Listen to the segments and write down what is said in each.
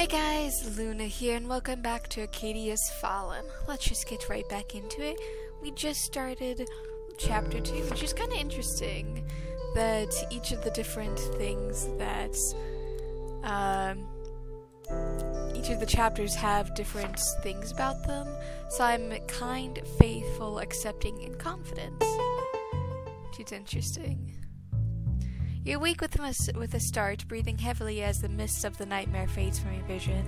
Hey guys, Luna here, and welcome back to Arcadia's Fallen. Let's just get right back into it. We just started chapter 2, which is kind of interesting that each of the different things that um, each of the chapters have different things about them. So I'm kind, faithful, accepting, and confident. Which is interesting. You awake with a, with a start, breathing heavily as the mist of the nightmare fades from your vision.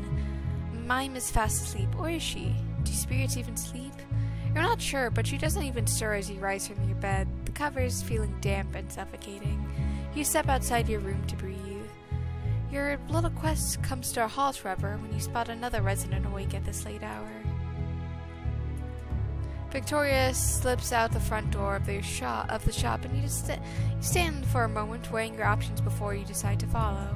Mime is fast asleep, or is she? Do spirits even sleep? You're not sure, but she doesn't even stir as you rise from your bed, the covers feeling damp and suffocating. You step outside your room to breathe. Your little quest comes to a halt, however, when you spot another resident awake at this late hour. Victoria slips out the front door of the shop, of the shop and you just st you stand for a moment weighing your options before you decide to follow.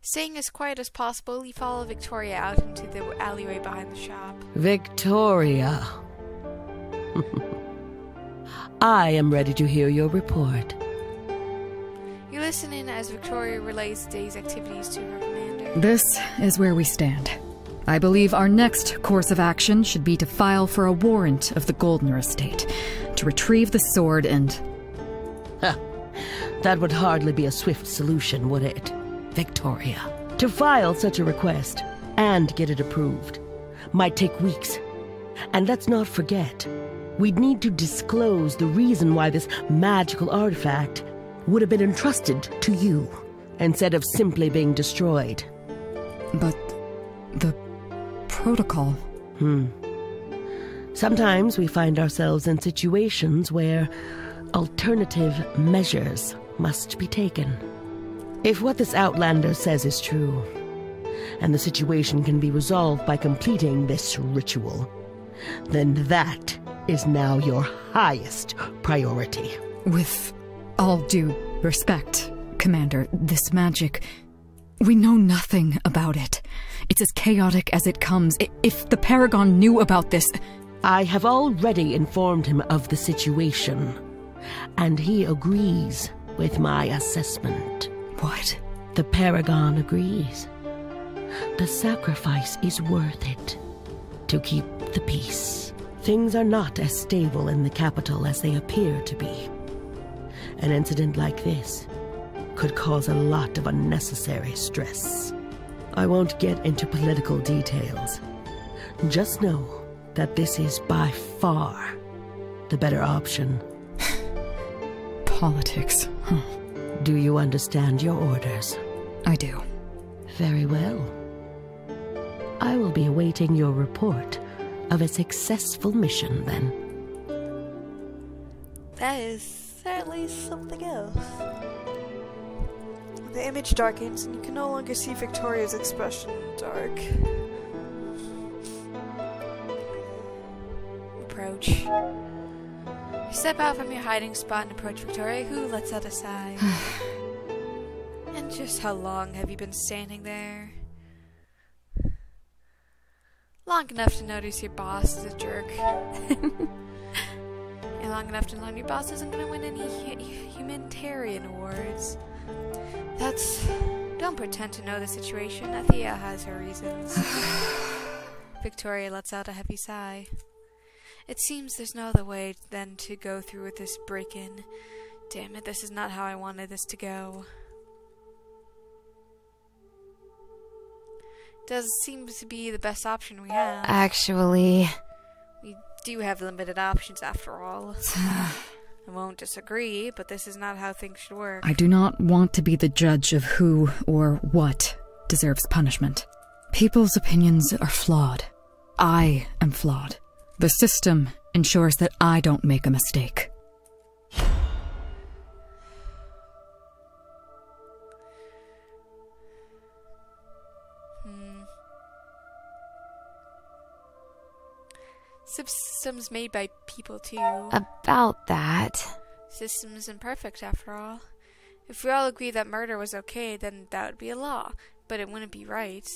Staying as quiet as possible, you follow Victoria out into the alleyway behind the shop. Victoria. I am ready to hear your report. You listen in as Victoria relays the day's activities to her commander. This is where we stand. I believe our next course of action should be to file for a warrant of the Goldner estate, to retrieve the sword and... Ha! That would hardly be a swift solution, would it? Victoria. To file such a request, and get it approved, might take weeks. And let's not forget, we'd need to disclose the reason why this magical artifact would have been entrusted to you, instead of simply being destroyed. But... the protocol. Hmm. Sometimes we find ourselves in situations where alternative measures must be taken. If what this outlander says is true, and the situation can be resolved by completing this ritual, then that is now your highest priority. With all due respect, Commander, this magic. We know nothing about it. It's as chaotic as it comes. If the Paragon knew about this. I have already informed him of the situation, and he agrees with my assessment. What? The Paragon agrees. The sacrifice is worth it to keep the peace. Things are not as stable in the capital as they appear to be. An incident like this could cause a lot of unnecessary stress. I won't get into political details. Just know that this is by far the better option. Politics, huh? Do you understand your orders? I do. Very well. I will be awaiting your report of a successful mission then. That is certainly something else. The image darkens and you can no longer see Victoria's expression in the dark. Approach. You step out from your hiding spot and approach Victoria, who lets out a sigh. and just how long have you been standing there? Long enough to notice your boss is a jerk. and long enough to learn your boss isn't going to win any hu humanitarian awards. That's. Don't pretend to know the situation. Athea has her reasons. Victoria lets out a heavy sigh. It seems there's no other way than to go through with this break in. Damn it, this is not how I wanted this to go. Does seem to be the best option we have. Actually. We do have limited options after all. I won't disagree, but this is not how things should work. I do not want to be the judge of who or what deserves punishment. People's opinions are flawed. I am flawed. The system ensures that I don't make a mistake. Systems made by people, too. About that. Systems imperfect, after all. If we all agree that murder was okay, then that would be a law, but it wouldn't be right.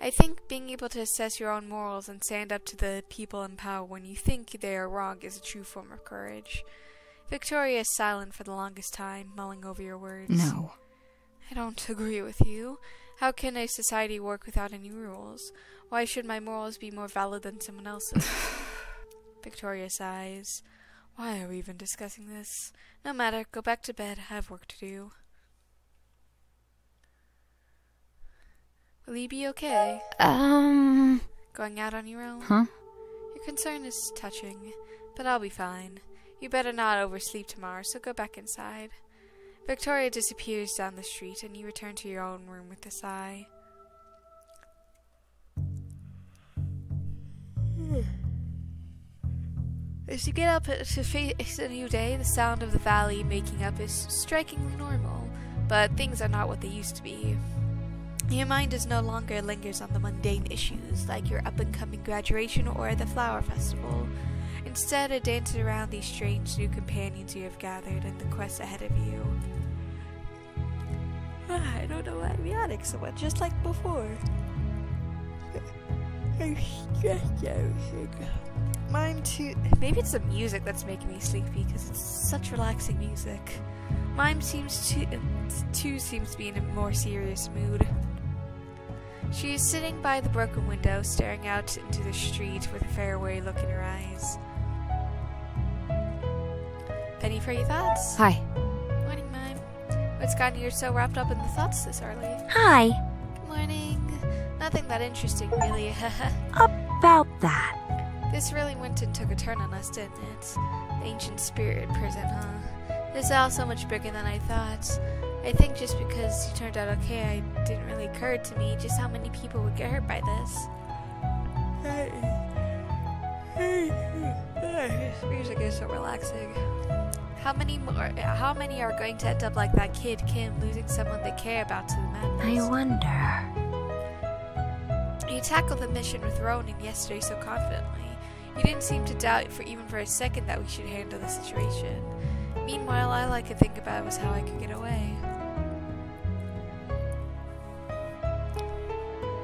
I think being able to assess your own morals and stand up to the people in power when you think they are wrong is a true form of courage. Victoria is silent for the longest time, mulling over your words. No. I don't agree with you. How can a society work without any rules? Why should my morals be more valid than someone else's? Victoria sighs. Why are we even discussing this? No matter, go back to bed. I have work to do. Will you be okay? Um. Going out on your own? Huh? Your concern is touching, but I'll be fine. You better not oversleep tomorrow, so go back inside. Victoria disappears down the street, and you return to your own room with a sigh. As you get up to face a new day, the sound of the valley making up is strikingly normal, but things are not what they used to be. Your mind is no longer lingers on the mundane issues like your up and coming graduation or the flower festival. Instead, it dances around these strange new companions you have gathered and the quest ahead of you. Ah, I don't know why I'm yawning so much, just like before. I'm stressed out. Mine too. Maybe it's the music that's making me sleepy because it's such relaxing music. Mime seems to too seems to be in a more serious mood. She is sitting by the broken window, staring out into the street with a faraway look in her eyes. Penny for your thoughts? Hi. Morning, Mime. What's gotten you so wrapped up in the thoughts this early? Hi. Good morning. Nothing that interesting, really. About that. This really went and took a turn on us, didn't it? The ancient spirit prison, huh? This is all so much bigger than I thought. I think just because you turned out okay, I didn't really occur to me just how many people would get hurt by this. Hey. Hey. Music is so relaxing. How many more? How many are going to end up like that kid Kim, losing someone they care about to the madness? I wonder. You tackled the mission with Ronan yesterday so confidently. You didn't seem to doubt for even for a second that we should handle the situation. Meanwhile, all I could think about was how I could get away.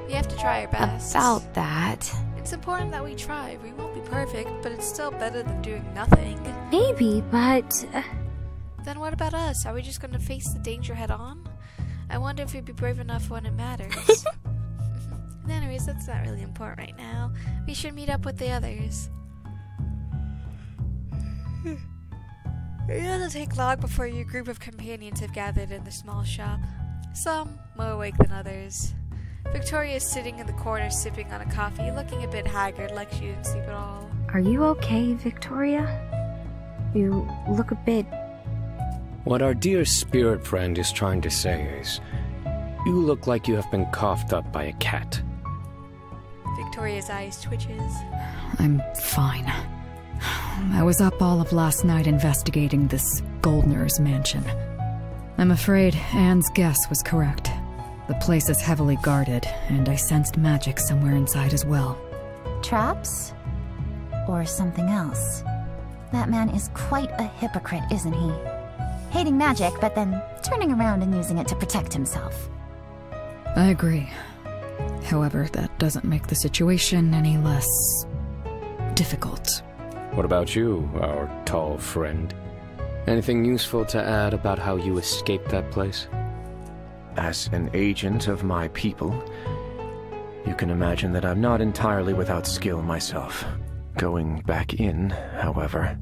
We have to try our best. About that. It's important that we try. We won't be perfect, but it's still better than doing nothing. Maybe, but. Uh, Then what about us? Are we just going to face the danger head on? I wonder if we'd be brave enough when it matters. Anyways, that's not really important right now. We should meet up with the others. It doesn't take long before your group of companions have gathered in the small shop. Some more awake than others. Victoria is sitting in the corner sipping on a coffee, looking a bit haggard like she didn't sleep at all. are you okay, Victoria? You look a bit. What our dear spirit friend is trying to say is, you look like you have been coughed up by a cat. Victoria's eyes twitches. I'm fine. I was up all of last night investigating this Goldner's mansion. I'm afraid Anne's guess was correct. The place is heavily guarded, and I sensed magic somewhere inside as well. Traps? Or something else? That man is quite a hypocrite, isn't he? Hating magic, but then turning around and using it to protect himself. I agree. However, that doesn't make the situation any less difficult. What about you, our tall friend? Anything useful to add about how you escaped that place? As an agent of my people, you can imagine that I'm not entirely without skill myself. Going back in, however,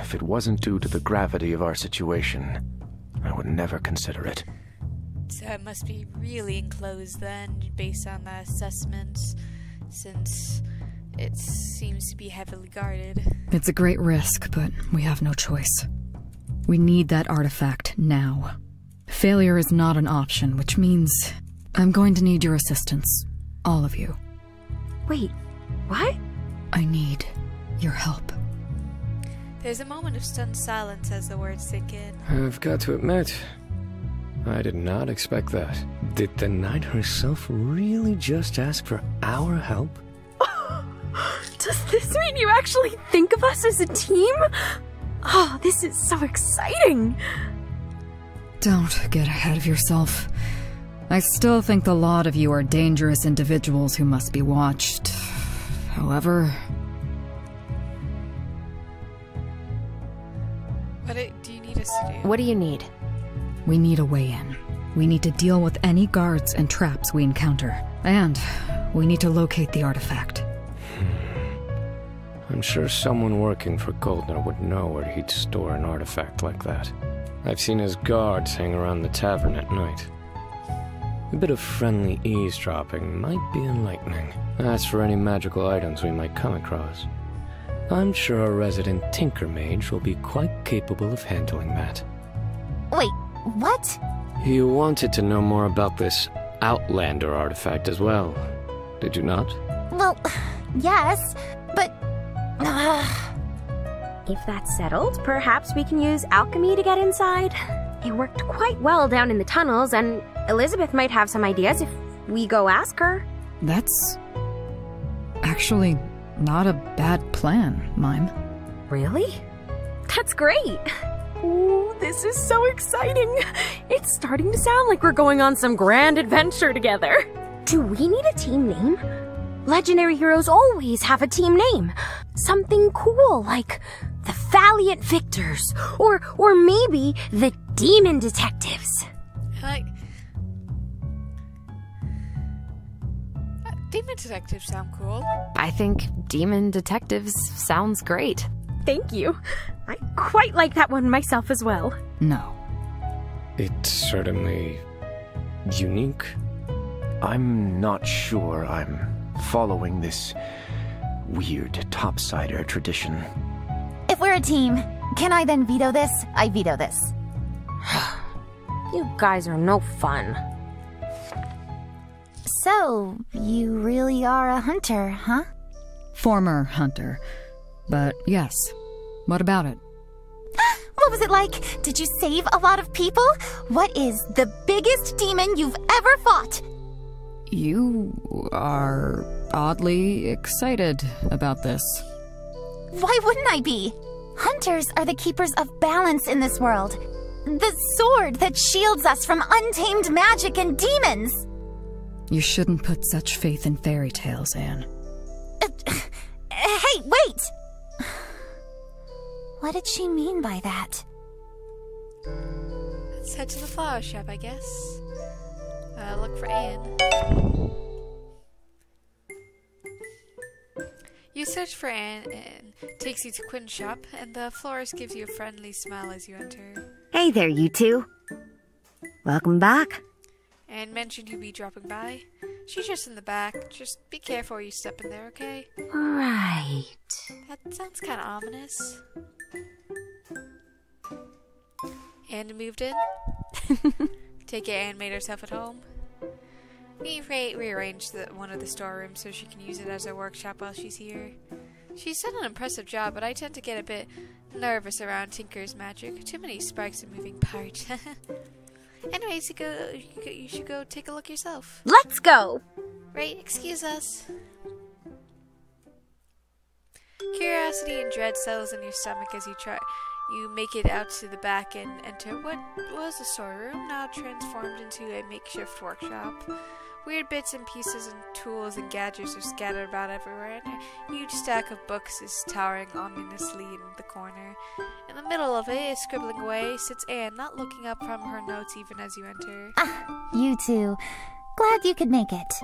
if it wasn't due to the gravity of our situation, I would never consider it. So it must be really enclosed then, based on the assessments, since it seems to be heavily guarded. It's a great risk, but we have no choice. We need that artifact now. Failure is not an option, which means I'm going to need your assistance. All of you. Wait, what? I need your help. There's a moment of stunned silence as the words sink in. I've got to admit, I did not expect that. Did the knight herself really just ask for our help? Does this mean you actually think of us as a team? Oh, this is so exciting! Don't get ahead of yourself. I still think the lot of you are dangerous individuals who must be watched. However, What do you need us to do? What do you need? We need a way in. We need to deal with any guards and traps we encounter. And we need to locate the artifact. Hmm. I'm sure someone working for Goldner would know where he'd store an artifact like that. I've seen his guards hang around the tavern at night. A bit of friendly eavesdropping might be enlightening. As for any magical items we might come across, I'm sure our resident Tinker Mage will be quite capable of handling that. Wait, what? You wanted to know more about this Outlander artifact as well, did you not? Well, yes, but. Uh, If that's settled, perhaps we can use alchemy to get inside. It worked quite well down in the tunnels, and Elizabeth might have some ideas if we go ask her. That's. actually not a bad plan, Mime. Really? That's great. Ooh, this is so exciting. It's starting to sound like we're going on some grand adventure together. Do we need a team name? Legendary heroes always have a team name. Something cool like the Valiant Victors or or maybe the Demon Detectives. Like. Uh, Demon detectives sound cool. I think Demon Detectives sounds great. Thank you. I quite like that one myself as well. No. It's certainly unique. I'm not sure I'm following this weird topsider tradition. if we're a team, can I then veto this? I veto this. You guys are no fun. So, you really are a hunter, huh? Former hunter. But yes. What about it? What was it like? Did you save a lot of people? What is the biggest demon you've ever fought? You are oddly excited about this. Why wouldn't I be? Hunters are the keepers of balance in this world. The sword that shields us from untamed magic and demons. You shouldn't put such faith in fairy tales, Anne. Uh, hey, wait! What did she mean by that? Let's head to the flower shop, I guess. Uh, look for Anne. You search for Anne and takes you to Quinn's shop, and the florist gives you a friendly smile as you enter. Hey there, you two. Welcome back. Anne mentioned you'd be dropping by. She's just in the back. Just be careful you step in there, okay? Right. That sounds kind of ominous. Anne moved in. Take it, Anne made herself at home. We re- rearranged the, one of the storerooms so she can use it as a workshop while she's here. She's done an impressive job, but I tend to get a bit nervous around Tinker's magic. Too many sparks and moving parts. Anyways, you go. You, go, you should go take a look yourself. Let's go. Right? Excuse us. Curiosity and dread settles in your stomach as you try. You make it out to the back and enter what was a storeroom, now transformed into a makeshift workshop. Weird bits and pieces and tools and gadgets are scattered about everywhere, and a huge stack of books is towering ominously in the corner. In the middle of it, scribbling away, sits Anne, not looking up from her notes even as you enter. Ah, you two. Glad you could make it.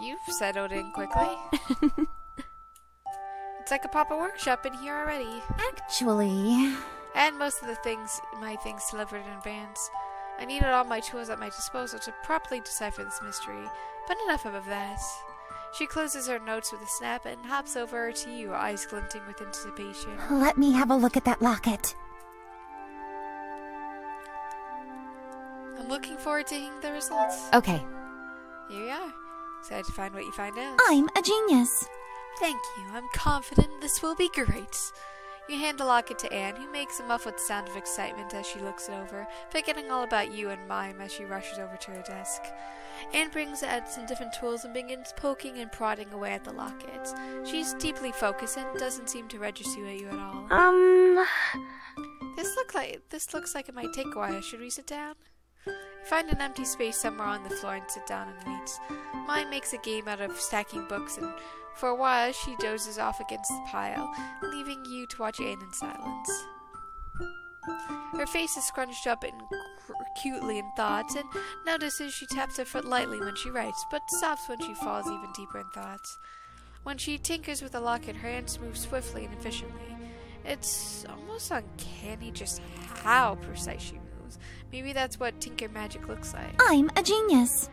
You've settled in quickly. it's like a proper workshop in here already. Actually, And most of the things, my things delivered in advance. I needed all my tools at my disposal to properly decipher this mystery, but enough of that. She closes her notes with a snap and hops over to you, eyes glinting with anticipation. let me have a look at that locket. I'm looking forward to hearing the results. Okay. Here we are. Excited to find what you find out. I'm a genius. Thank you. I'm confident this will be great. You hand the locket to Anne, who makes a muffled sound of excitement as she looks it over, forgetting all about you and Mime as she rushes over to her desk. Anne brings out some different tools and begins poking and prodding away at the locket. She's deeply focused and doesn't seem to register you at all. Um, This look like this looks like it might take a while. Should we sit down? You find an empty space somewhere on the floor and sit down and wait. Mime makes a game out of stacking books, and for a while she dozes off against the pile, leaving you to watch Anne in silence. Her face is scrunched up and cutely in thought, and notices she taps her foot lightly when she writes, but stops when she falls even deeper in thoughts. When she tinkers with the locket, her hands move swiftly and efficiently. It's almost uncanny just how precise she moves. Maybe that's what tinker magic looks like. I'm a genius.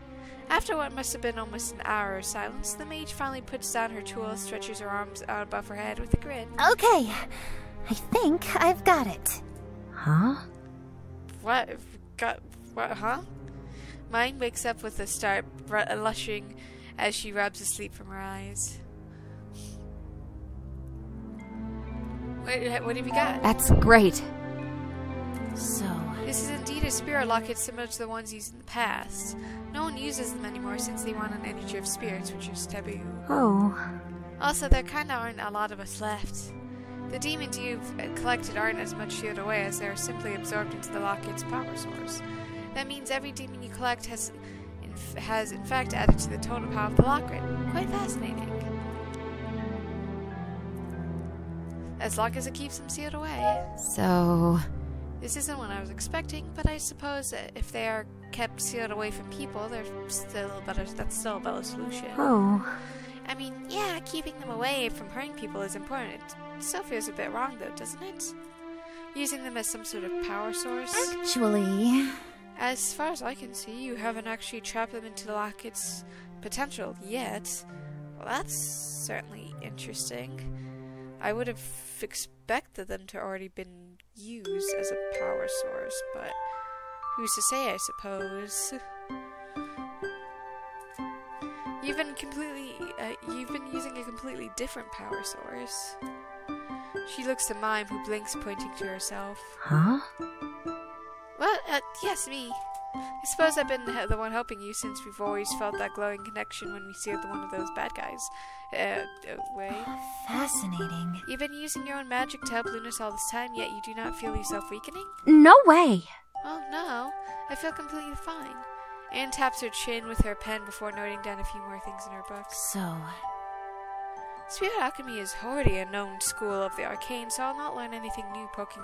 After what must have been almost an hour of silence, the mage finally puts down her tool, stretches her arms out above her head with a grin. Okay, I think I've got it. Huh? What? Got what? Huh? Mime wakes up with a start, blushing as she rubs the sleep from her eyes. What, what have you got? That's great. So, This is indeed a spirit locket similar to the ones used in the past. No one uses them anymore since they want an energy of spirits, which is taboo. Oh. Also, there kinda aren't a lot of us left. The demons you've collected aren't as much sealed away as they are simply absorbed into the locket's power source. That means every demon you collect has, in, has in fact added to the total power of the locket. Quite fascinating. As long as it keeps them sealed away. So, This isn't what I was expecting, but I suppose if they are kept sealed away from people, they're still a better. That's still a better solution. Oh. I mean, yeah, keeping them away from hurting people is important. It still feels a bit wrong, though, doesn't it? Using them as some sort of power source. actually, As far as I can see, you haven't actually trapped them into the locket's potential yet. Well, that's certainly interesting. I would have expected them to already been used as a power source, but who's to say, I suppose. You've been completely, uh, you've been using a completely different power source. She looks to Mime, who blinks, pointing to herself. Huh? Well, uh, yes, me. I suppose I've been the the one helping you since we've always felt that glowing connection when we sealed one of those bad guys uh, away. fascinating. You've been using your own magic to help Lunas all this time, yet you do not feel yourself weakening? No way! Oh no, I feel completely fine. Anne taps her chin with her pen before noting down a few more things in her book. So, Spirit alchemy is already a known school of the arcane, so I'll not learn anything new poking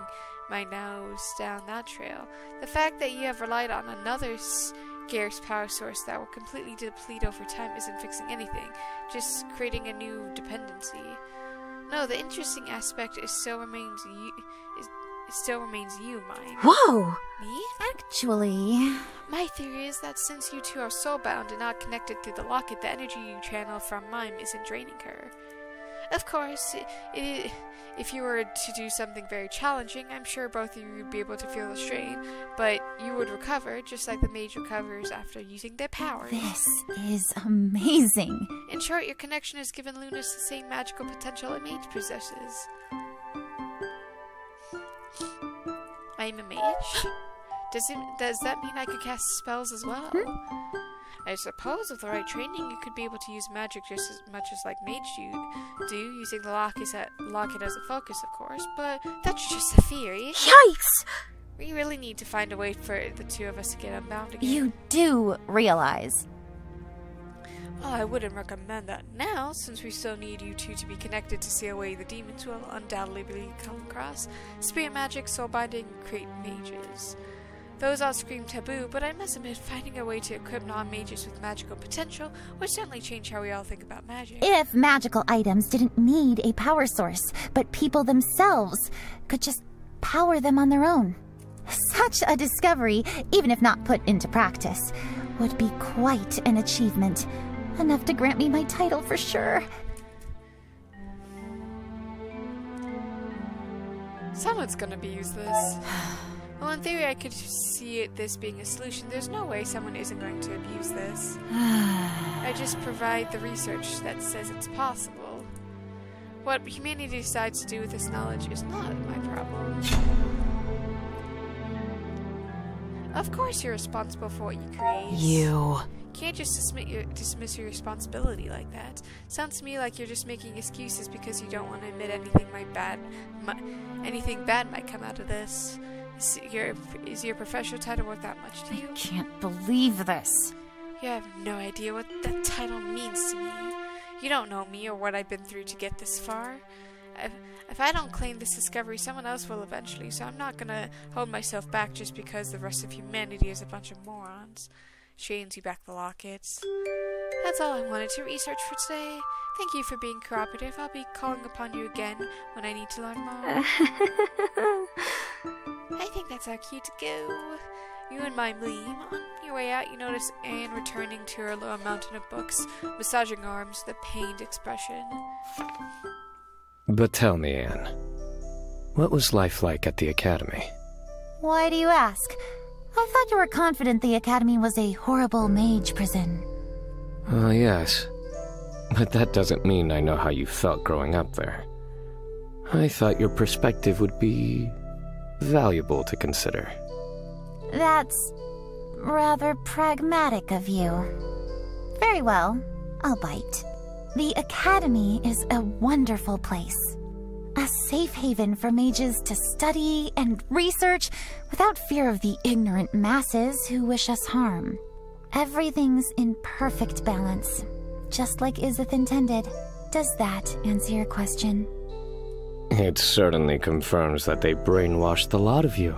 my nose down that trail. The fact that you have relied on another scarce power source that will completely deplete over time isn't fixing anything, just creating a new dependency. No, the interesting aspect is still remains. Is, it still remains you, Mime. Whoa! Me? actually, My theory is that since you two are soulbound and not connected through the locket, the energy you channel from Mime isn't draining her. Of course, i i if you were to do something very challenging, I'm sure both of you would be able to feel the strain, but you would recover just like the mage recovers after using their powers. this is amazing. In short, your connection has given Lunas the same magical potential a mage possesses. I'm a mage? Does it does that mean I could cast spells as well? Mm-hmm. I suppose with the right training you could be able to use magic just as much as like mage do, do using the locket, at, locket as a focus of course, but that's just a theory. Yikes! We really need to find a way for the two of us to get unbound again. You do realize. Well, I wouldn't recommend that now, since we still need you two to be connected to seal away the demons we'll undoubtedly come across. Spirit magic, soul binding, create mages. Those all scream taboo, but I must admit, finding a way to equip non-mages with magical potential would certainly change how we all think about magic. If magical items didn't need a power source, but people themselves could just power them on their own. Such a discovery, even if not put into practice, would be quite an achievement. Enough to grant me my title for sure. Someone's gonna abuse this. Well, in theory, I could see it this being a solution. There's no way someone isn't going to abuse this. I just provide the research that says it's possible. What humanity decides to do with this knowledge is not my problem. Of course, you're responsible for what you create. You. Can't just dismiss your, dismiss your responsibility like that. Sounds to me like you're just making excuses because you don't want to admit anything might bad, anything bad might come out of this. Is your is your professional title worth that much to you? I can't believe this. You have no idea what that title means to me. You don't know me or what I've been through to get this far. if, if I don't claim this discovery, someone else will eventually, so I'm not gonna hold myself back just because the rest of humanity is a bunch of morons. She hands you back the lockets. That's all I wanted to research for today. Thank you for being cooperative. I'll be calling upon you again when I need to learn more. I think that's our cue to go. You and my Mleem. On your way out, you notice Anne returning to her little mountain of books, massaging her arms with a pained expression. But tell me, Anne, what was life like at the academy? Why do you ask? I thought you were confident the Academy was a horrible mage prison. Oh, yes. But that doesn't mean I know how you felt growing up there. I thought your perspective would be valuable to consider. That's rather pragmatic of you. Very well, I'll bite. The Academy is a wonderful place. A safe haven for mages to study and research without fear of the ignorant masses who wish us harm. Everything's in perfect balance, just like Izith intended. Does that answer your question? It certainly confirms that they brainwashed the lot of you.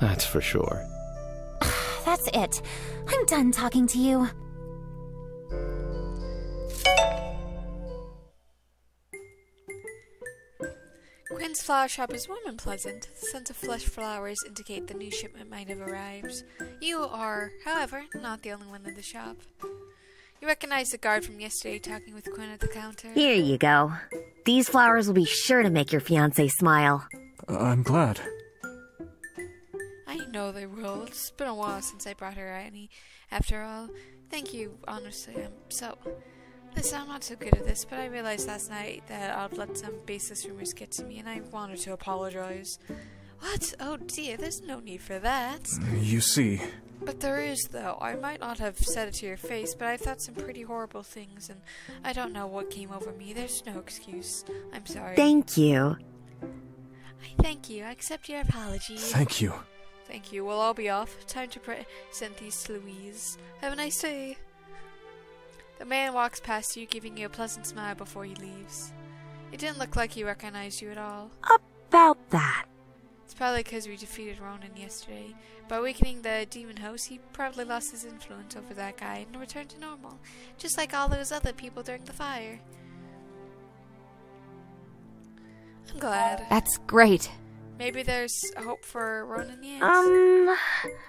That's for sure. That's it. I'm done talking to you. Quinn's flower shop is warm and pleasant. The scent of fresh flowers indicate the new shipment might have arrived. You are, however, not the only one in the shop. You recognize the guard from yesterday talking with Quinn at the counter. Here you go. These flowers will be sure to make your fiance smile. Uh, I'm glad. I know they will. It's been a while since I brought her any. After all, thank you, honestly. I'm so. Listen, I'm not so good at this, but I realized last night that I'd let some baseless rumors get to me, and I wanted to apologize. What? Oh dear, there's no need for that. You see, But there is, though. I might not have said it to your face, but I thought some pretty horrible things, and I don't know what came over me. There's no excuse. I'm sorry. Thank you. I thank you. I accept your apology. thank you. Thank you. We'll all be off. Time to present these to Louise. Have a nice day. The man walks past you, giving you a pleasant smile before he leaves. It didn't look like he recognized you at all. About that. It's probably because we defeated Ronan yesterday. By awakening the demon host, he probably lost his influence over that guy and returned to normal, just like all those other people during the fire. I'm glad. That's great. Maybe there's hope for Ronan yet. Um,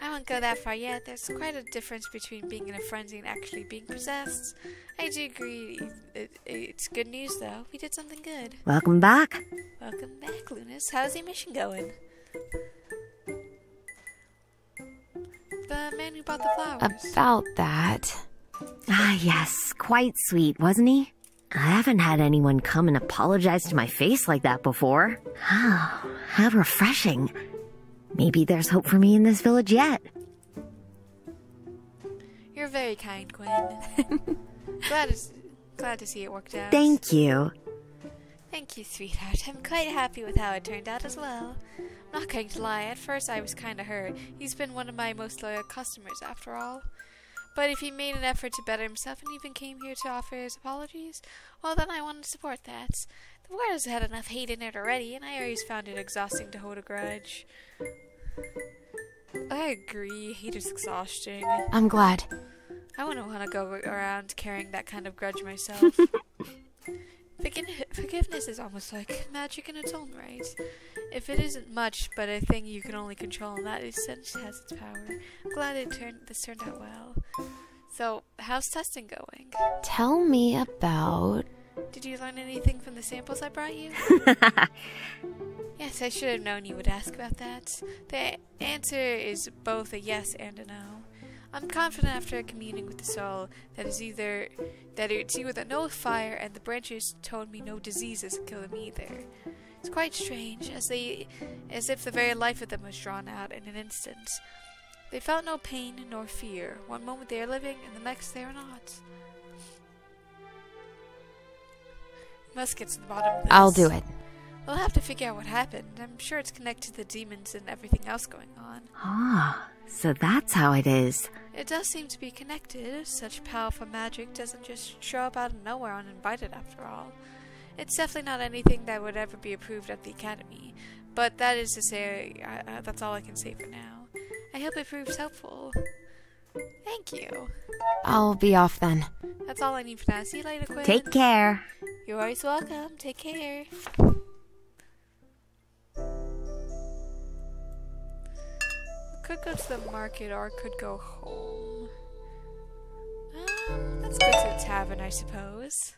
I won't go that far yet. There's quite a difference between being in a frenzy and actually being possessed. I do agree. It, it's good news, though. We did something good. welcome back. Welcome back, Lunas. How's your mission going? The man who bought the flowers. About that. Ah, yes, quite sweet, wasn't he? I haven't had anyone come and apologize to my face like that before. Oh, how refreshing. Maybe there's hope for me in this village yet. You're very kind, Quinn. glad, to, glad to see it worked out. Thank you. Thank you, sweetheart. I'm quite happy with how it turned out as well. I'm not going to lie, at first I was kinda hurt. He's been one of my most loyal customers, after all. But if he made an effort to better himself and even came here to offer his apologies, well, then I want to support that. The world has had enough hate in it already, and I always found it exhausting to hold a grudge. I agree, hate is exhausting. I'm glad. I wouldn't want to go around carrying that kind of grudge myself. Forgi- forgiveness is almost like magic in its own right. If it isn't much, but a thing you can only control, that sense has its power. I'm glad it turned this turned out well. So, how's testing going? Tell me about. Did you learn anything from the samples I brought you? yes, I should have known you would ask about that. The answer is both a yes and a no. I'm confident after communing with the soul that is either that it's either that no fire and the branches told me no diseases kill them either. It's quite strange, as they as if the very life of them was drawn out in an instant. They felt no pain nor fear. One moment they are living, and the next they are not. Must get to the bottom of this. I'll do it. We'll have to figure out what happened. I'm sure it's connected to the demons and everything else going on. Ah, so that's how it is. It does seem to be connected. Such powerful magic doesn't just show up out of nowhere uninvited, after all. It's definitely not anything that would ever be approved at the Academy, but that is to say, uh, uh, that's all I can say for now. I hope it proves helpful. Thank you. I'll be off then. That's all I need for now. See you later, Quinn. Take care. You're always welcome. Take care. Could go to the market or could go home. Um, let's go to the tavern, I suppose.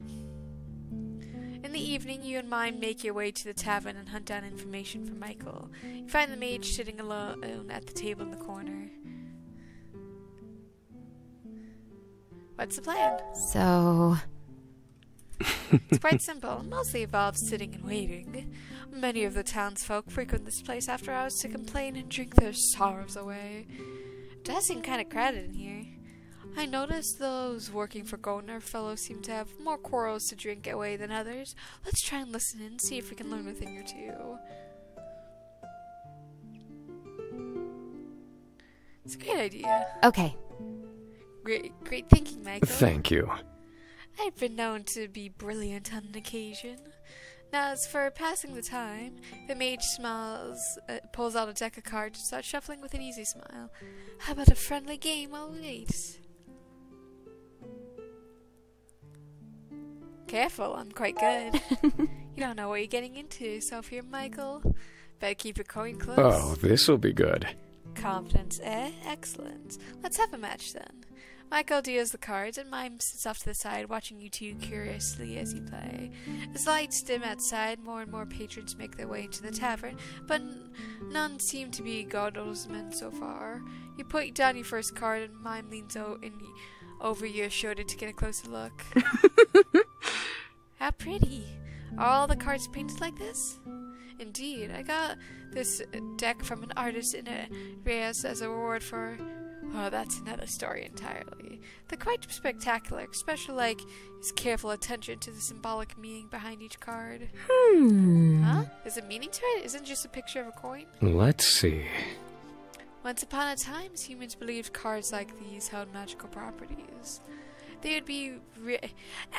In the evening, you and Mime make your way to the tavern and hunt down information for Michael. You find the mage sitting alone at the table in the corner. What's the plan? So, It's quite simple. Mostly involves sitting and waiting. Many of the townsfolk frequent this place after hours to complain and drink their sorrows away. It does seem kind of crowded in here. I noticed those working for Goldner fellows seem to have more quarrels to drink away than others. Let's try and listen in, see if we can learn a thing or two. It's a great idea. okay. Great, great thinking, Michael. Thank you. I've been known to be brilliant on occasion. Now, as for passing the time, the mage smiles, uh, pulls out a deck of cards and starts shuffling with an easy smile. How about a friendly game while we wait? Careful, I'm quite good. you don't know what you're getting into yourself here, Michael. Better keep your coin close. Oh, this'll be good. Confidence, eh? Excellent. Let's have a match then. Michael deals the cards, and Mime sits off to the side, watching you two curiously as you play. As lights dim outside, more and more patrons make their way into the tavern, but none seem to be Godosmen so far. You put down your first card, and Mime leans o- in y- over your shoulder to get a closer look. How pretty! Are all the cards painted like this? Indeed, I got this deck from an artist in a Reyes as a reward for. Oh, that's another story entirely. They're quite spectacular, especially like his careful attention to the symbolic meaning behind each card. Hmm. Huh? Is it meaning to it? Isn't it just a picture of a coin? Let's see. Once upon a time, humans believed cards like these held magical properties. They would be. Re-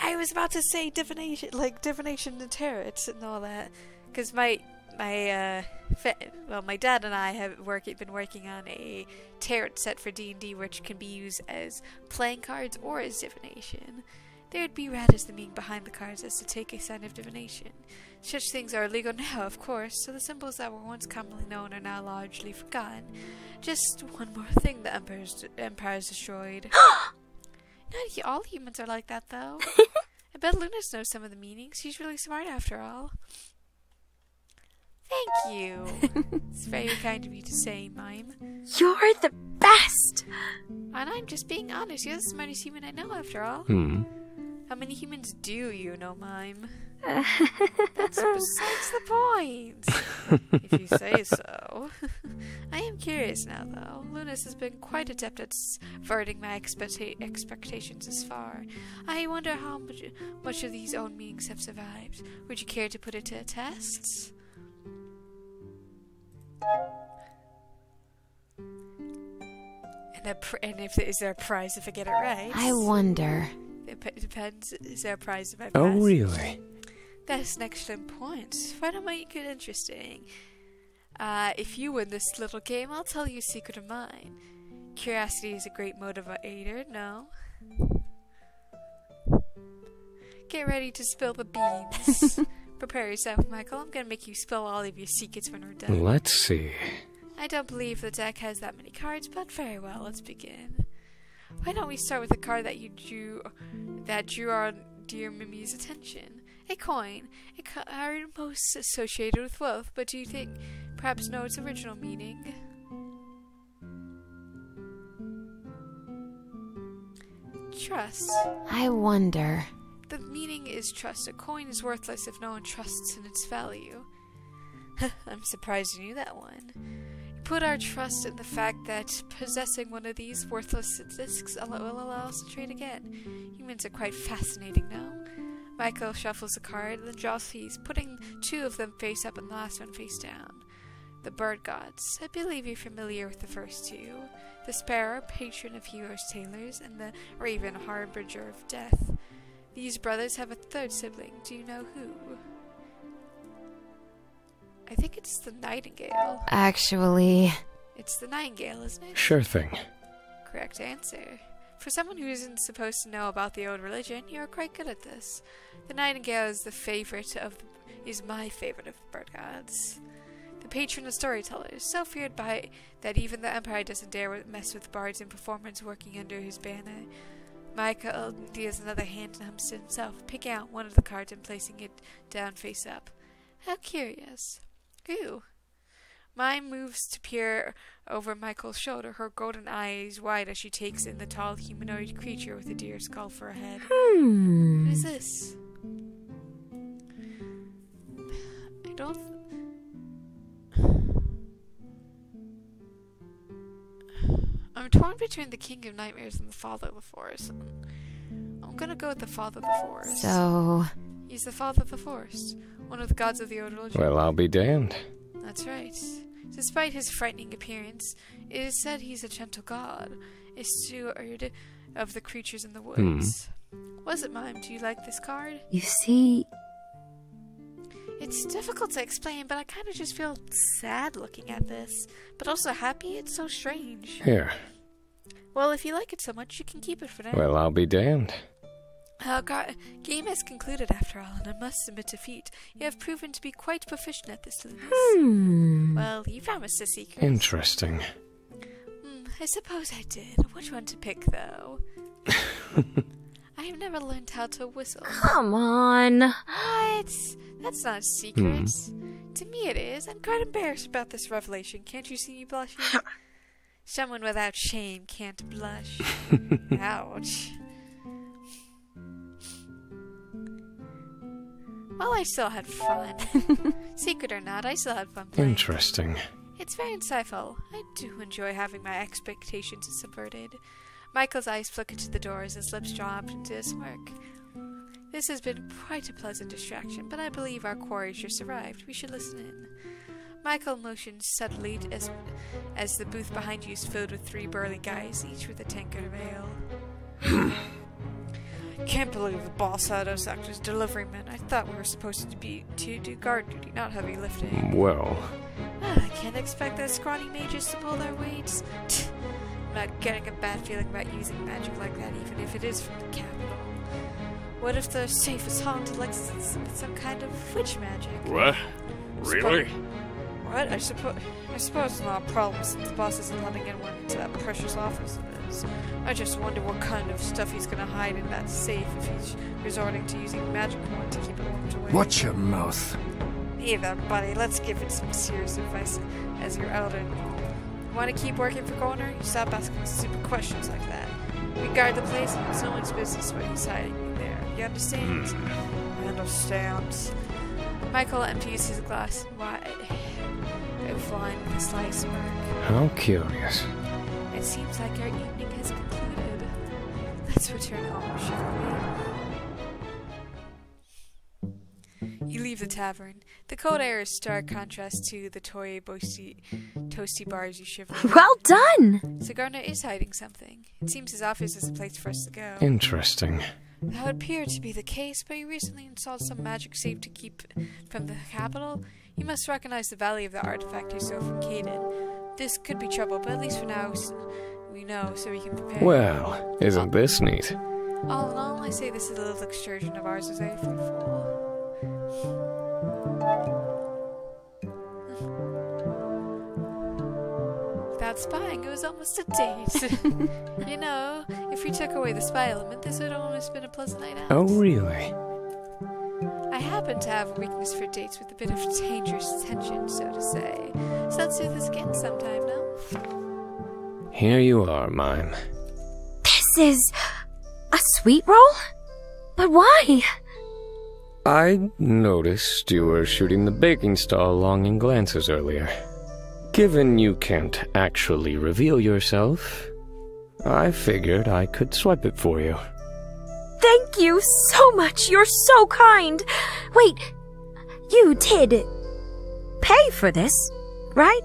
I was about to say divination, like divination and tarot and all that, because my my uh, well, my dad and I have work- been working on a tarot set for D and D, which can be used as playing cards or as divination. They would be read as the meaning behind the cards as to take a sign of divination. Such things are illegal now, of course, so the symbols that were once commonly known are now largely forgotten. Just one more thing the empire's, empire's destroyed. Not all humans are like that, though. I bet Lunas knows some of the meanings. She's really smart after all. Thank you. it's very kind of you to say, Mime. You're the best! And I'm just being honest. You're the smartest human I know, after all. Hmm. How many humans do you know, Mime? That's besides the point. if you say so. I am curious now, though. Lunas has been quite adept at subverting my expecta- expectations as far. I wonder how much, much of these own meanings have survived. Would you care to put it to a test? And, a pr- and if is there a prize if I get it right? I wonder. It p- depends. Is there a prize if I pass? Oh, really? That's an excellent point. Why don't I make it interesting? Uh, if you win this little game, I'll tell you a secret of mine. Curiosity is a great motivator, no? Get ready to spill the beans. Prepare yourself, Michael. I'm gonna make you spill all of your secrets when we're done. Let's see. I don't believe the deck has that many cards, but very well, let's begin. Why don't we start with a card that you drew that drew our dear Mimi's attention? A coin, a card most associated with wealth, but do you think perhaps know its original meaning? Trust. I wonder. The meaning is trust. A coin is worthless if no one trusts in its value. I'm surprised you knew that one. You put our trust in the fact that possessing one of these worthless discs will allow us to trade again. Humans are quite fascinating, no? Michael shuffles a card, then draws these, putting two of them face up and the last one face down. The bird gods. I believe you're familiar with the first two. The sparrow, patron of heroes, tailors, and the raven, harbinger of death. These brothers have a third sibling. Do you know who? I think it's the Nightingale. Actually, It's the Nightingale, isn't it? Sure thing. Correct answer. For someone who isn't supposed to know about the old religion, you're quite good at this. The Nightingale is the favorite of is my favorite of the bird gods. The patron of storytellers, so feared by that even the Empire doesn't dare mess with bards and performers working under his banner. Michael deals another hand and hums to himself, picking out one of the cards and placing it down face up. How curious. Ooh. Mime moves to peer over Michael's shoulder, her golden eyes wide as she takes in the tall humanoid creature with a deer skull for a head. Hmm. What is this? I don't. I'm torn between the King of Nightmares and the Father of the Forest. I'm gonna go with the Father of the Forest. so He's the Father of the Forest, one of the gods of the old religion. Well, I'll be damned. That's right. Despite his frightening appearance, it is said he's a gentle god, a steward of the creatures in the hmm. woods. Was it, Mime? Do you like this card? You see, It's difficult to explain, but I kind of just feel sad looking at this. But also happy, it's so strange. Here. Well, if you like it so much, you can keep it for now. Well, I'll be damned. Our ga- game has concluded after all, and I must submit defeat. You have proven to be quite proficient at this, Lunas. hmm. Well, you promised a secret. Interesting. Hmm, I suppose I did. Which one to pick, though? I have never learned how to whistle. Come on. What? That's not a secret. To me it is. I'm quite embarrassed about this revelation. Can't you see me blushing? Someone without shame can't blush. Ouch. Well, I still had fun. Secret or not, I still had fun playing. Interesting. It's very insightful. I do enjoy having my expectations subverted. Michael's eyes flickered to the door as his lips dropped into a smirk. This has been quite a pleasant distraction, but I believe our quarry just arrived. We should listen in. Michael motioned subtly as, as the booth behind you is filled with three burly guys, each with a tankard of ale. Can't believe the boss had us act as delivery men. I thought we were supposed to be to do guard duty, not heavy lifting. Well, Ah, I can't expect those scrawny mages to pull their weights. I'm not getting a bad feeling about using magic like that, even if it is from the capital. What if the safe is haunted like some kind of witch magic? what? Really? What? I suppose I suppose it's not a problem since the boss isn't letting anyone into that precious office of his. I just wonder what kind of stuff he's gonna hide in that safe if he's resorting to using magic wand to keep it locked away. Watch your mouth. Either, buddy. Let's give it some serious advice as your elder. You want to keep working for Goldner? You stop asking stupid questions like that. We guard the place, and it's no one's business where he's hiding in there. You understand? Hmm. I understand. Michael empties his glass wide of wine with a slight smirk. How curious. It seems like our evening has concluded. Let's return home, shall we? You leave the tavern. The cold air is stark contrast to the toy boasty, toasty bars you shiver. Well done. Sigarna is hiding something. It seems his office is a place for us to go. Interesting. That would appear to be the case, but you recently installed some magic safe to keep from the capital. You must recognize the value of the artifact you stole from Kaden. This could be trouble, but at least for now we know, so we can prepare. Well, isn't this neat? All in all, I say this is a little excursion of ours was very fruitful. Without spying, it was almost a date. you know, if we took away the spy element, this would have almost been a pleasant night out. Oh, really? I happen to have a weakness for dates with a bit of dangerous tension, so to say. So let's do this again sometime, no? Here you are, Mime. This is a sweet roll? But why? I noticed you were shooting the baking stall longing glances earlier. Given you can't actually reveal yourself, I figured I could swipe it for you. Thank you so much. You're so kind. Wait, you did pay for this, right?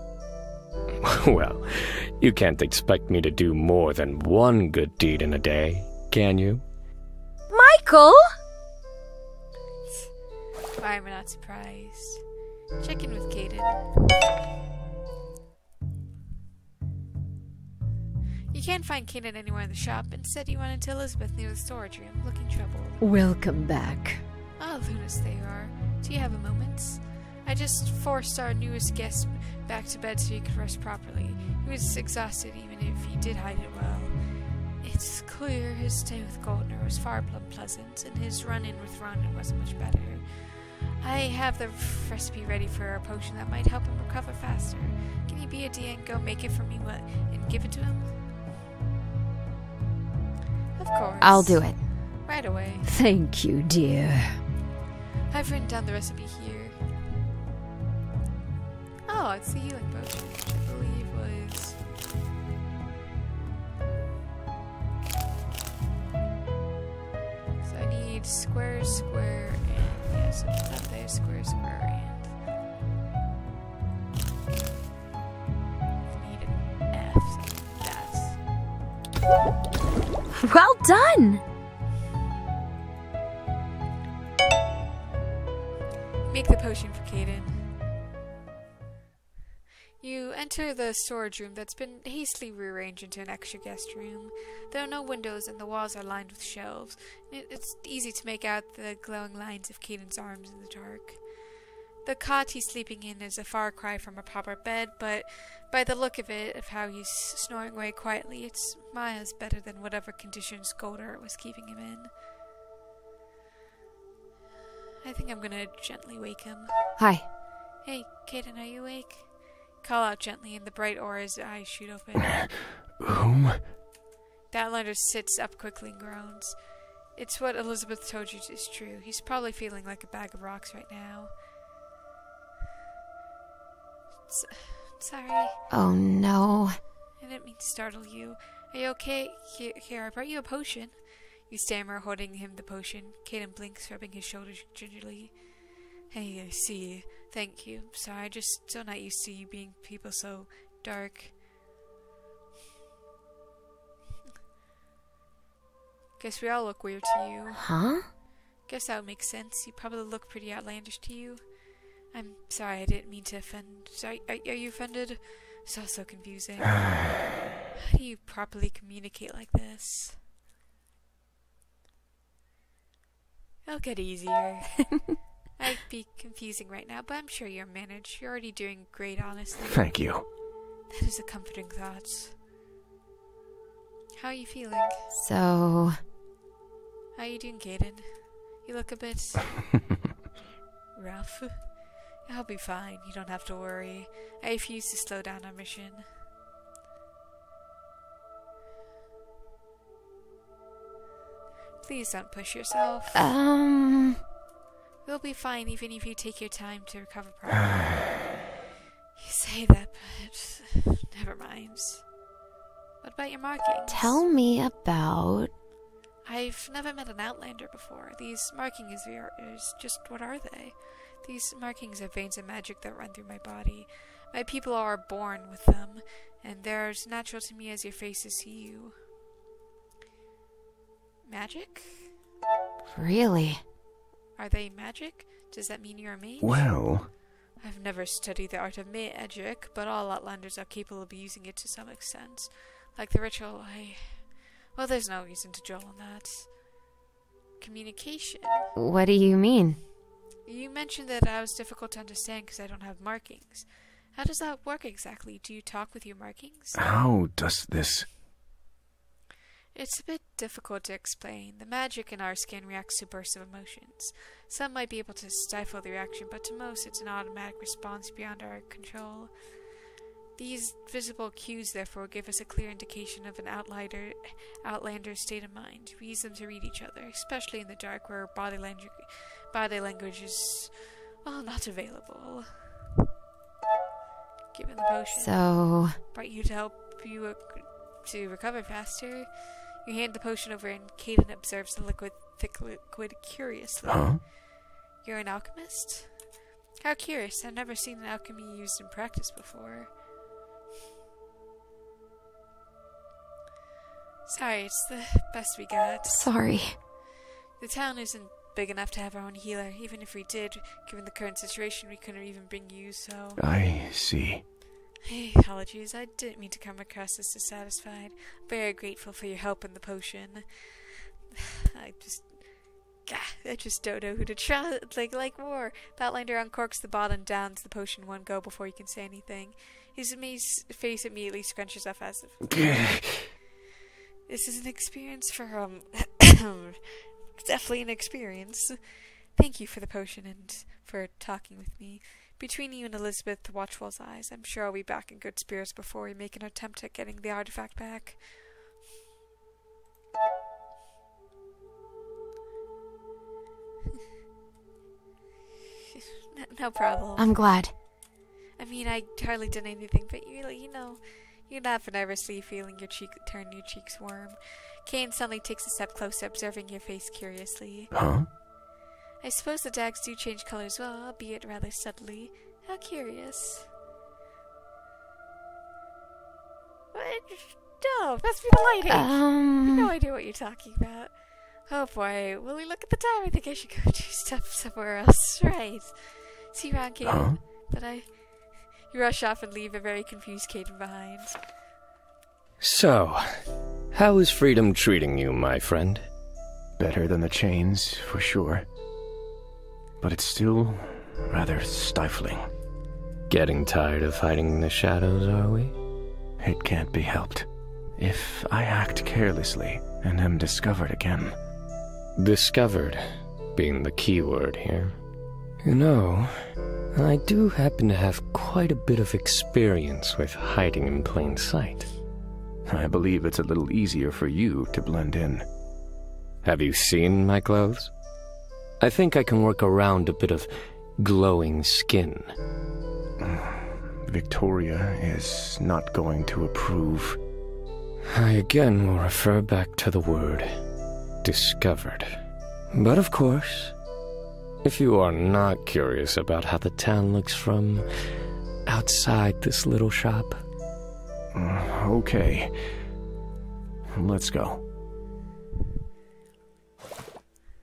well, you can't expect me to do more than one good deed in a day, can you? Michael! Why am I not surprised? Check in with Kaden. Can't find Kaden anywhere in the shop. Instead, you went into Elizabeth near the storage room, looking troubled. Welcome back. Ah, Lunas, there you are. Do you have a moment? I just forced our newest guest back to bed so he could rest properly. He was exhausted even if he did hide it well. It's clear his stay with Goldner was far from pleasant, and his run-in with Ronan wasn't much better. I have the recipe ready for a potion that might help him recover faster. Can you be a D and go make it for me what, and give it to him? Of course. I'll do it. Right away. Thank you, dear. I've written down the recipe here. Oh, it's the healing potion, which I believe was. So I need square, square, and yeah, so just that there, square, square, and. I need an F, so that's. Well done! Make the potion for Kaden. You enter the storage room that's been hastily rearranged into an extra guest room. There are no windows and the walls are lined with shelves. It's easy to make out the glowing lines of Kaden's arms in the dark. The cot he's sleeping in is a far cry from a proper bed, but by the look of it, of how he's snoring away quietly, it's miles better than whatever conditions Goldner was keeping him in. I think I'm gonna gently wake him. Hi. Hey, Kaden, are you awake? Call out gently, and the bright aura's eyes shoot open. Whom? The Outlander sits up quickly and groans. It's what Elizabeth told you is true. He's probably feeling like a bag of rocks right now. S- sorry, Oh no. I didn't mean to startle you. Are you okay? Here, here, I brought you a potion. You stammer, holding him the potion. Kaden blinks, rubbing his shoulders gingerly. Hey, I see. Thank you. Sorry, I just so not used to you being people so dark. Guess we all look weird to you. Huh? Guess that would make sense. You probably look pretty outlandish to you. I'm sorry, I didn't mean to offend. Sorry, are, are you offended? It's all so confusing. How do you properly communicate like this? It'll get easier. Might be confusing right now, but I'm sure you'll manage. You're already doing great, honestly. Thank you. That is a comforting thought. How are you feeling? So, How are you doing, Kaden? You look a bit rough. I'll be fine. You don't have to worry. I refuse to slow down our mission. Please don't push yourself. um, We'll be fine even if you take your time to recover properly. you say that, but never mind. What about your markings? tell me about. I've never met an outlander before. These markings of yours, just what are they? These markings are veins of magic that run through my body. My people are born with them, and they're as natural to me as your face is to you. Magic? Really? Are they magic? Does that mean you're a mage? Well, I've never studied the art of magic, but all outlanders are capable of using it to some extent. Like the ritual, I. Well, there's no reason to dwell on that. Communication. What do you mean? You mentioned that I was difficult to understand because I don't have markings. How does that work exactly? Do you talk with your markings? how does this. It's a bit difficult to explain. The magic in our skin reacts to bursts of emotions. Some might be able to stifle the reaction, but to most it's an automatic response beyond our control. These visible cues, therefore, give us a clear indication of an outlier, outlander's state of mind. We use them to read each other, especially in the dark where body language, body language is, well, not available. Given the potion So, brought you to help you to recover faster. You hand the potion over, and Kaden observes the liquid, thick liquid curiously. Huh? You're an alchemist? How curious. I've never seen an alchemy used in practice before. Sorry, it's the best we got. sorry. The town isn't big enough to have our own healer. Even if we did, given the current situation, we couldn't even bring you, so. I see. Hey, apologies, I didn't mean to come across as dissatisfied. Very grateful for your help in the potion. I just. I just don't know who to trust. Like, like more. Battlander uncorks the bottle and downs the potion one go before he can say anything. His face immediately scrunches up as if. this is an experience for, um. definitely an experience. Thank you for the potion and for talking with me. Between you and Elizabeth Watchwell's eyes, I'm sure I'll be back in good spirits before we make an attempt at getting the artifact back. no problem. I'm glad. I mean, I hardly did anything, but you, you know, you laugh and never see, feeling your cheek turn your cheeks warm. Kane suddenly takes a step closer, observing your face curiously. Huh? I suppose the dags do change colors well, albeit rather subtly. How curious. What? No, must be the lighting. Um. no idea what you're talking about. Oh boy, will we look at the time? I think I should go do stuff somewhere else. Right. See you around, Kaden. Huh? But I. You rush off and leave a very confused Kaden behind. So, how is freedom treating you, my friend? Better than the chains, for sure. But it's still rather stifling. Getting tired of hiding in the shadows, are we? It can't be helped. If I act carelessly and am discovered again. Discovered being the key word here. You know, I do happen to have quite a bit of experience with hiding in plain sight. I believe it's a little easier for you to blend in. Have you seen my clothes? I think I can work around a bit of glowing skin. Victoria is not going to approve. I again will refer back to the word discovered. But of course, if you are not curious about how the town looks from outside this little shop. Uh, okay. Let's go.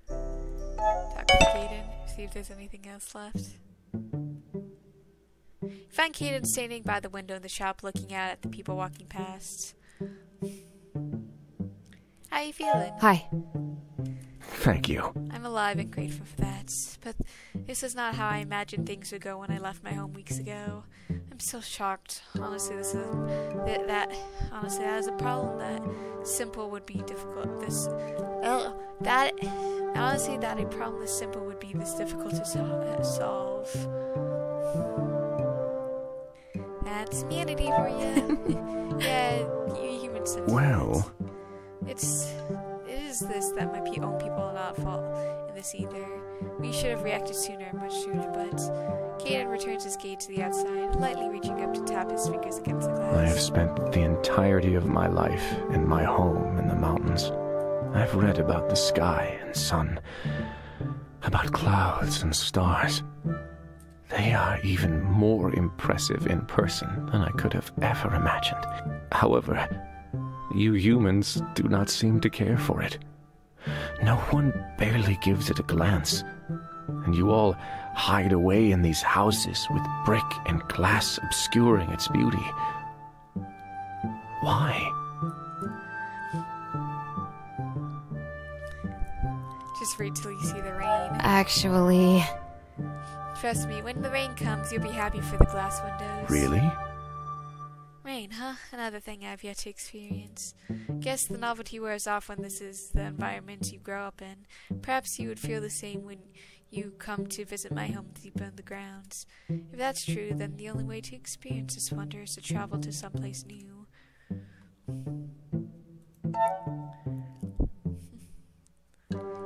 Talk with Kaden, see if there's anything else left. Find Kaden standing by the window in the shop looking out at the people walking past. How you feeling? Hi. Thank you. I'm alive and grateful for that, but this is not how I imagined things would go when I left my home weeks ago. I'm still shocked. Honestly, this is that, that honestly that is a problem that simple would be difficult. This well, that honestly that a problem this simple would be this difficult to sol- solve. That's humanity for you. yeah, you human sense. Well, It's it is this that my own people are not fault in this either. We should have reacted sooner, much sooner, but Kaden returns his gaze to the outside, lightly reaching up to tap his fingers against the glass. I have spent the entirety of my life in my home in the mountains. I've read about the sky and sun, about clouds and stars. They are even more impressive in person than I could have ever imagined. However, you humans do not seem to care for it. No one barely gives it a glance. And you all hide away in these houses with brick and glass obscuring its beauty. Why? Just wait till you see the rain. Actually, Trust me, when the rain comes, you'll be happy for the glass windows. Really? Rain, huh? Another thing I've yet to experience. Guess the novelty wears off when this is the environment you grow up in. Perhaps you would feel the same when you come to visit my home deep in the grounds. If that's true, then the only way to experience this wonder is to travel to someplace new.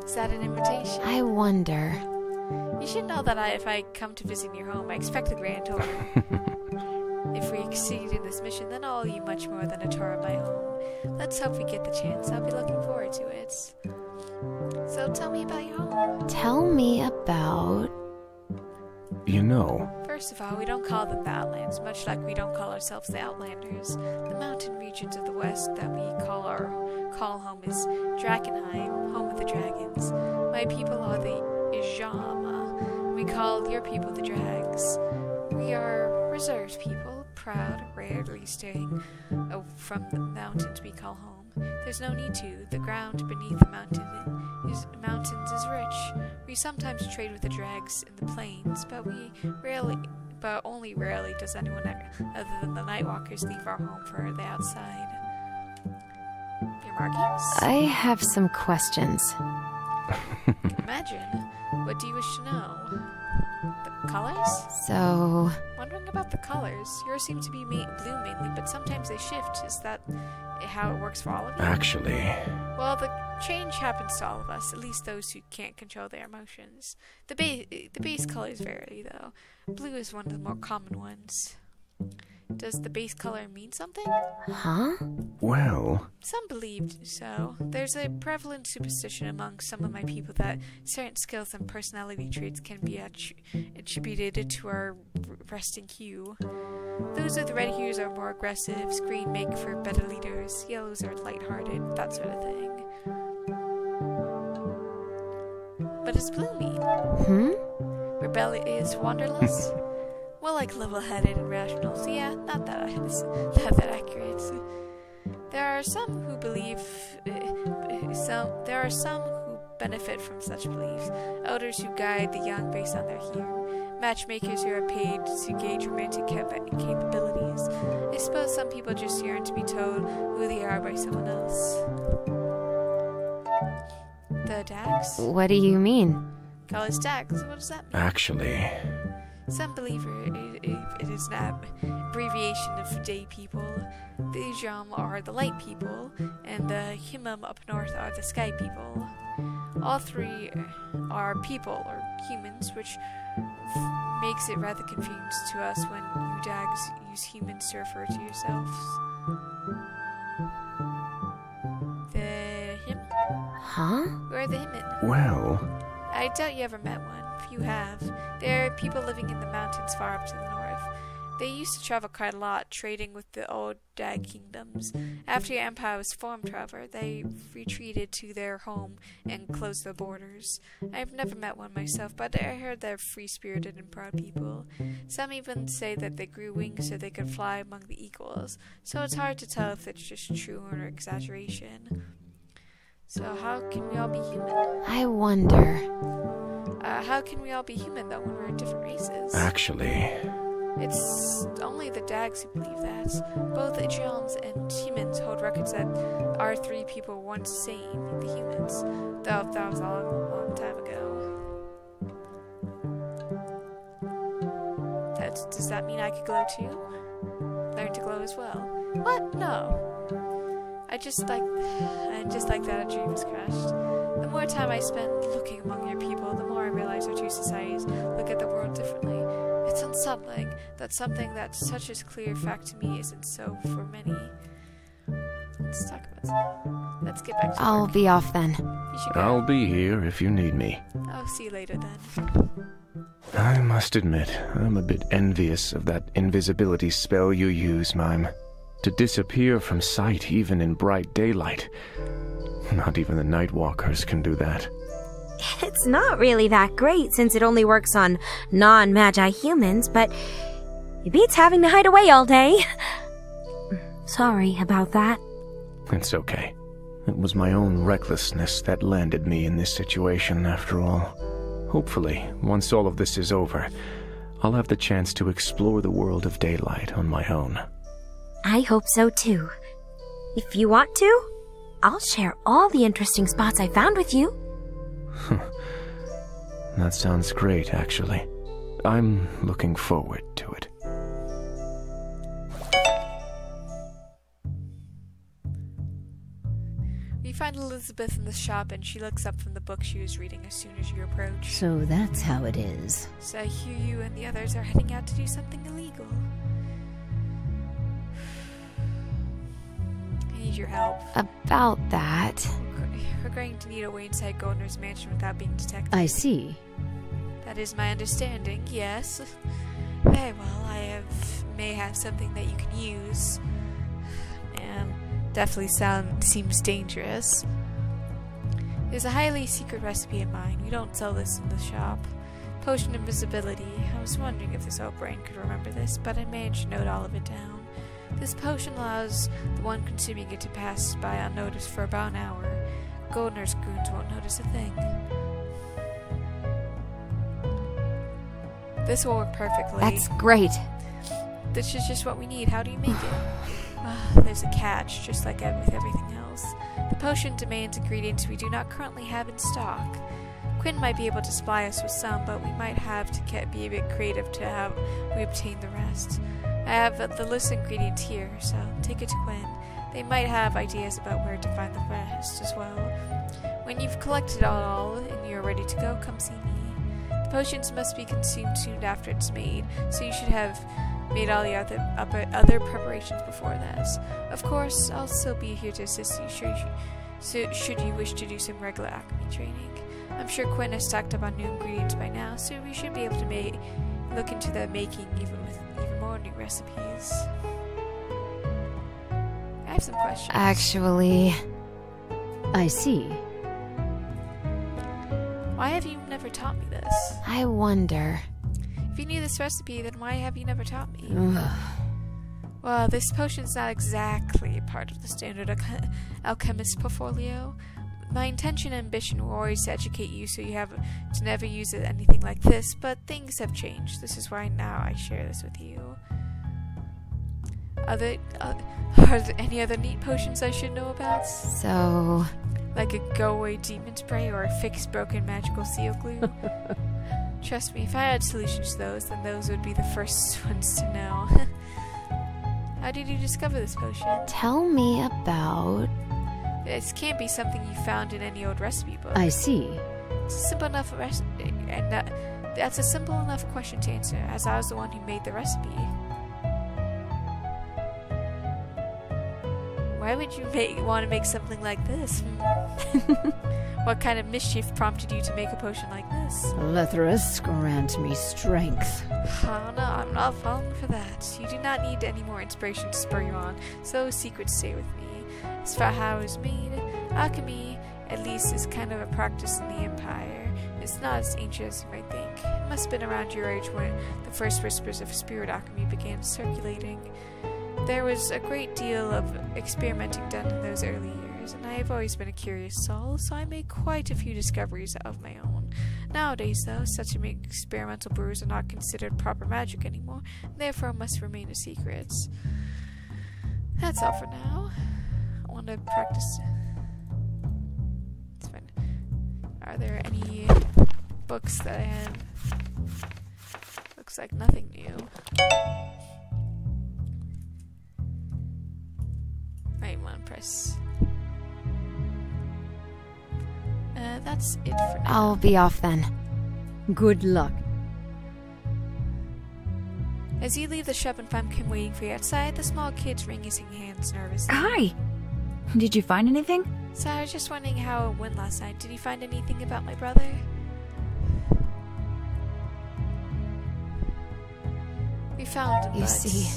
Is that an invitation? I wonder. You should know that I, if I come to visit your home, I expect a grand tour. if we exceed in this mission, then I'll owe you much more than a tour of my home. Let's hope we get the chance. I'll be looking forward to it. So tell me about your home. Tell me about. You know, First of all, we don't call them the Outlands, much like we don't call ourselves the Outlanders. The mountain regions of the west that we call our call home is Drakenheim, home of the dragons. My people are the Ijama. We call your people the Drags. We are reserved people, proud, rarely staying oh, from the mountains we call home. There's no need to. The ground beneath the mountain is, mountains is rich. We sometimes trade with the drags in the plains, but we rarely, but only rarely does anyone other than the Nightwalkers leave our home for the outside. Your markings? I have some questions. Imagine. What do you wish to know? The colors? So. Wondering about the colors. Yours seem to be ma blue mainly, but sometimes they shift. Is that how it works for all of you? Actually. Well, the change happens to all of us, at least those who can't control their emotions. The base, the base colors vary, though. Blue is one of the more common ones. Does the base color mean something? Huh? Well. Some believed so. There's a prevalent superstition among some of my people that certain skills and personality traits can be attributed to our resting hue. Those with red hues are more aggressive, green make for better leaders, yellows are light-hearted, that sort of thing. What does blue mean? Hmm? Rebellious wanderlust? Well, like level-headed and rational. So yeah, not that not that accurate. There are some who believe uh, some. There are some who benefit from such beliefs. Elders who guide the young based on their hue. Matchmakers who are paid to gauge romantic cap capabilities. I suppose some people just yearn to be told who they are by someone else. The Dags? What do you mean? Call College Dags. What does that mean? Actually. Some believe it is an abbreviation of day people. The Ijam are the light people, and the Himam up north are the sky people. All three are people, or humans, which makes it rather confused to us when you dags use humans to refer to yourselves. The him? Huh? Where are the Himin? Well. I doubt you ever met one you have. There are people living in the mountains far up to the north. They used to travel quite a lot, trading with the old Dag kingdoms. After your empire was formed, however, they retreated to their home and closed their borders. I've never met one myself, but I heard they're free spirited and proud people. Some even say that they grew wings so they could fly among the equals, so it's hard to tell if it's just true or exaggeration. So, how can we all be human? I wonder. Uh, how can we all be human, though, when we're in different races? Actually. It's only the Dags who believe that. Both Ijams and humans hold records that our three people were once same, the humans. Though that was a long, long time ago. That, does that mean I could glow too? Learn to glow as well? What? No. I just like I just like that a dream was crushed. The more time I spend looking among your people, the more realize our two societies look at the world differently. It's unsettling that something that's such a clear fact to me isn't so for many. Let's talk about something. Let's get back to I'll work. be off then. I'll be here if you need me. I'll see you later then. I must admit, I'm a bit envious of that invisibility spell you use, Mime to disappear from sight even in bright daylight. Not even the Nightwalkers can do that. It's not really that great since it only works on non Magi humans, but it beats having to hide away all day. Sorry about that. It's okay. It was my own recklessness that landed me in this situation, after all. Hopefully, once all of this is over, I'll have the chance to explore the world of daylight on my own. I hope so too. If you want to, I'll share all the interesting spots I found with you. that sounds great, actually. I'm looking forward to it. We find Elizabeth in the shop and she looks up from the book she was reading as soon as you approach. So that's how it is. So Hugh, you and the others are heading out to do something illegal. I need your help. About that. We're going to need a way inside Goldner's mansion without being detected. I see. That is my understanding, yes. Very well, I have may have something that you can use. Man, definitely sound seems dangerous. There's a highly secret recipe of mine. We don't sell this in the shop. Potion of invisibility. I was wondering if this old brain could remember this, but I managed to note all of it down. This potion allows the one consuming it to pass by unnoticed for about an hour. Goldner's goons won't notice a thing. This will work perfectly. That's great. This is just what we need. How do you make it? Ah, there's a catch, just like with everything else. The potion demands ingredients we do not currently have in stock. Quinn might be able to supply us with some, but we might have to get, be a bit creative to have we obtain the rest. I have uh, the list of ingredients here, so take it to Quinn. They might have ideas about where to find the rest as well. When you've collected all and you're ready to go, come see me. The potions must be consumed soon after it's made, so you should have made all the other other preparations before that. Of course, I'll still be here to assist you should you, should you wish to do some regular alchemy training. I'm sure Quinn has stocked up on new ingredients by now, so we should be able to make look into the making even with even more new recipes. I have some questions. Actually, I see. Why have you never taught me this? I wonder. If you knew this recipe, then why have you never taught me? Well, this potion's not exactly part of the standard alch- alchemist portfolio. My intention and ambition were always to educate you so you have to never use anything like this, but things have changed. This is why now I share this with you. Other, uh, are there any other neat potions I should know about? So, Like a go away demon spray or a fix broken magical seal glue? Trust me, if I had solutions to those, then those would be the first ones to know. How did you discover this potion? tell me about. This can't be something you found in any old recipe book. I see. It's a simple enough recipe, and that, that's a simple enough question to answer, as I was the one who made the recipe. Why would you make, want to make something like this? Hmm. what kind of mischief prompted you to make a potion like this? Lethrus, grant me strength. Oh no, I'm not falling for that. You do not need any more inspiration to spur you on, so secrets stay with me. As for how it was made, alchemy, at least, is kind of a practice in the Empire. It's not as ancient as you might think. It must have been around your age when the first whispers of spirit alchemy began circulating. There was a great deal of experimenting done in those early years, and I have always been a curious soul, so I made quite a few discoveries of my own. Nowadays, though, such experimental brews are not considered proper magic anymore, and therefore must remain a secret. That's all for now. I want to practice. It's fine. Are there any books that I have? Looks like nothing new. Right, one press. Uh, that's it for now. I'll be off then. Good luck. As you leave the shop and find Kim waiting for you outside, the small kid's wringing his hands nervously. Hi! Did you find anything? So I was just wondering how it went last night. Did you find anything about my brother? We found him, You but see.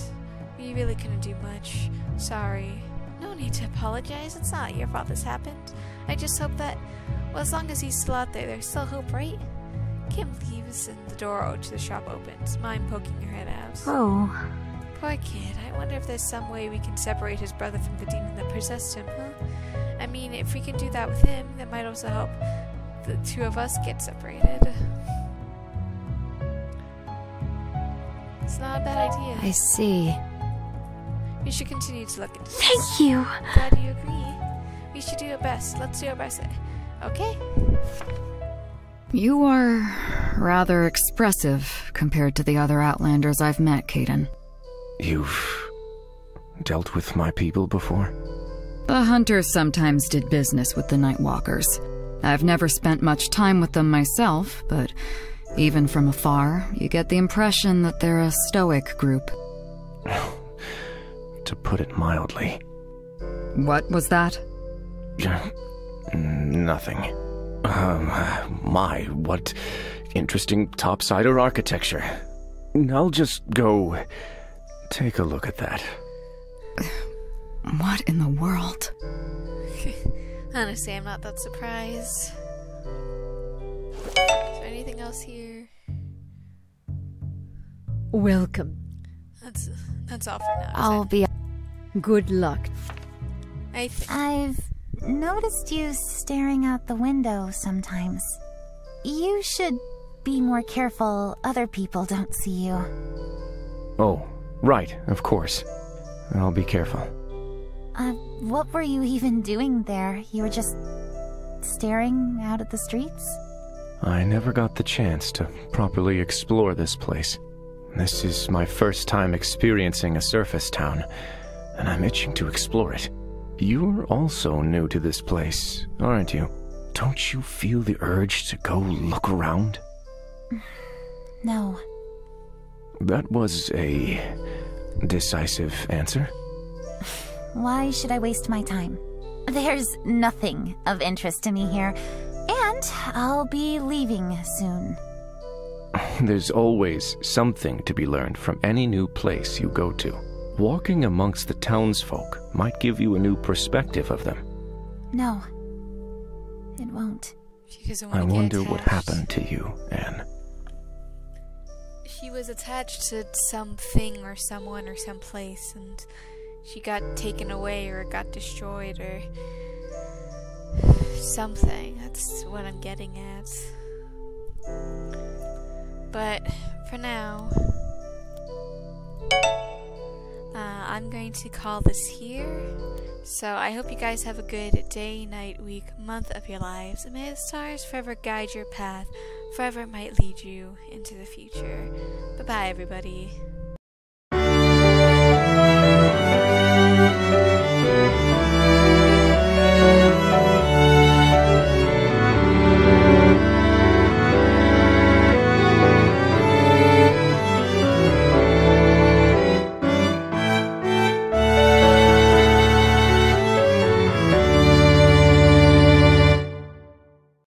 we really couldn't do much. Sorry. No need to apologize. It's not your fault this happened. I just hope that, well, as long as he's still out there, there's still hope, right? Kim leaves and the door to the shop opens, Mime poking her head out. Oh, Poor kid. I wonder if there's some way we can separate his brother from the demon that possessed him, huh? I mean, if we can do that with him, that might also help the two of us get separated. It's not a bad idea. I see. We should continue to look into this. thank you. Glad you agree. We should do our best. Let's do our best. Okay? You are rather expressive compared to the other Outlanders I've met, Kaden. You've dealt with my people before? The hunters sometimes did business with the Nightwalkers. I've never spent much time with them myself, but even from afar, you get the impression that they're a stoic group. To put it mildly, What was that? nothing. Um, my, what interesting topsider architecture. I'll just go take a look at that. What in the world? Honestly, I'm not that surprised. Is there anything else here? Welcome. That's that's all for now. I'll be. Good luck. I th- I've noticed you staring out the window sometimes. You should be more careful other people don't see you. Oh, right, of course. I'll be careful. Uh, what were you even doing there? You were just staring out at the streets? I never got the chance to properly explore this place. This is my first time experiencing a surface town, and I'm itching to explore it. You're also new to this place, aren't you? Don't you feel the urge to go look around? No. That was a decisive answer. Why should I waste my time? There's nothing of interest to me here, and I'll be leaving soon. There's always something to be learned from any new place you go to. Walking amongst the townsfolk might give you a new perspective of them. No. It won't. she doesn't I to wonder get what happened to you, Anne. She was attached to something or someone or someplace, and she got taken away or got destroyed or something. That's what I'm getting at. But for now, uh, I'm going to call this here. So I hope you guys have a good day, night, week, month of your lives. And may the stars forever guide your path, forever might lead you into the future. Bye bye, everybody.